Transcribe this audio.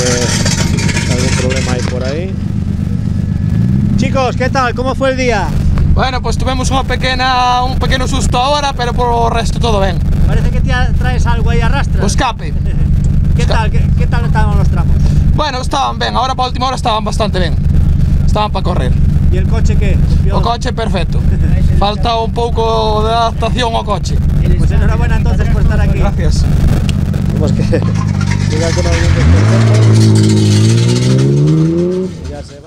Yeah. Chicos, ¿qué tal? ¿Cómo fue el día? Bueno, pues tuvimos unha pequena, un pequeno susto ahora, pero por o resto todo ben. Parece que te traes algo ahí arrastras. O escape. ¿Qué tal? ¿Qué, qué tal estaban los tramos? Bueno, estaban ben, ahora para última hora estaban bastante ben. Estaban para correr. ¿Y el coche qué? O coche perfecto. Falta un pouco de adaptación ao coche. Pues enhorabuena entonces por estar aquí. Gracias. Tenemos que llegar con alguien cuidarse.